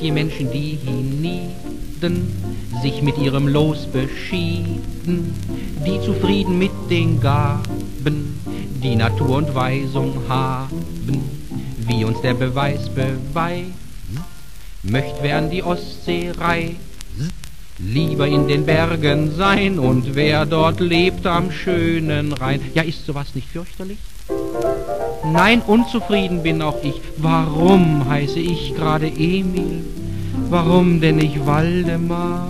je Menschen, die hienieden, sich mit ihrem Los beschieden, die zufrieden mit den Gaben, die Natur und Weisung haben, wie uns der Beweis beweist, möcht werden die Ostsee reisen, lieber in den Bergen sein und wer dort lebt am schönen Rhein. Ja, ist sowas nicht fürchterlich? Nein, unzufrieden bin auch ich. Warum heiße ich gerade Emil? Warum denn ich Waldemar?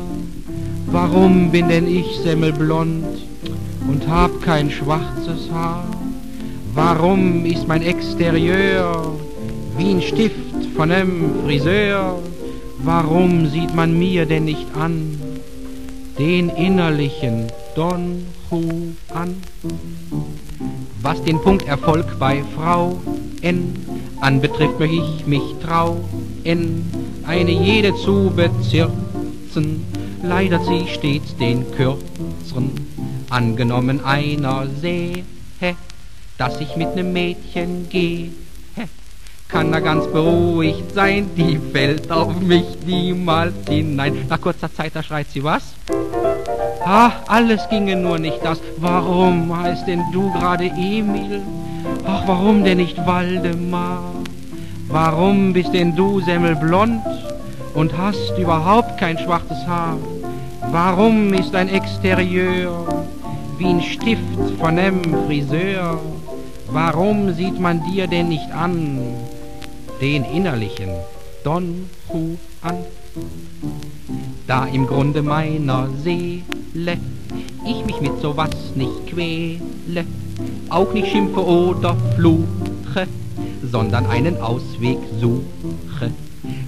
Warum bin denn ich semmelblond und hab kein schwarzes Haar? Warum ist mein Exterieur wie ein Stift von nem Friseur? Warum sieht man mir denn nicht an den innerlichen Don Juan? Was den Punkt Erfolg bei Frauen anbetrifft, möchte ich mich trauen, eine jede zu bezirzen, leider sie stets den kürzeren. Angenommen einer sähe, dass ich mit nem Mädchen gehe, kann er ganz beruhigt sein, die fällt auf mich niemals hinein. Nach kurzer Zeit, da schreit sie was? Ach, alles ginge nur nicht das. Warum heißt denn du gerade Emil? Ach, warum denn nicht Waldemar? Warum bist denn du semmelblond und hast überhaupt kein schwarzes Haar? Warum ist dein Exterieur wie ein Stift von nem Friseur? Warum sieht man dir denn nicht an den innerlichen Don Juan? Da im Grunde meiner Seele ich mich mit sowas nicht quäle, auch nicht schimpfe oder fluche, sondern einen Ausweg suche,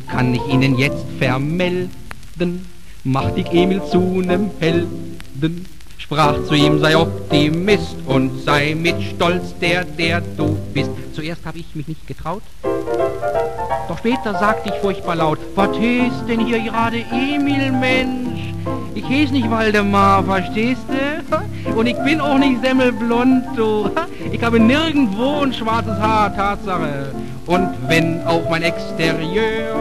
kann ich Ihnen jetzt vermelden, macht ich Emil zu nem Helden sprach zu ihm, sei Optimist und sei mit Stolz der, der du bist. Zuerst hab ich mich nicht getraut, doch später sagte ich furchtbar laut, was heißt denn hier gerade Emil, Mensch? Ich heiß nicht Waldemar, verstehst du? Und ich bin auch nicht semmelblond, du. Ich habe nirgendwo ein schwarzes Haar, Tatsache. Und wenn auch mein Exterieur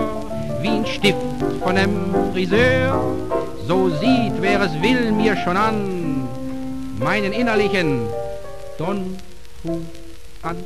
wie ein Stift von einem Friseur so sieht, wer es will, mir schon an, meinen innerlichen Don Juan.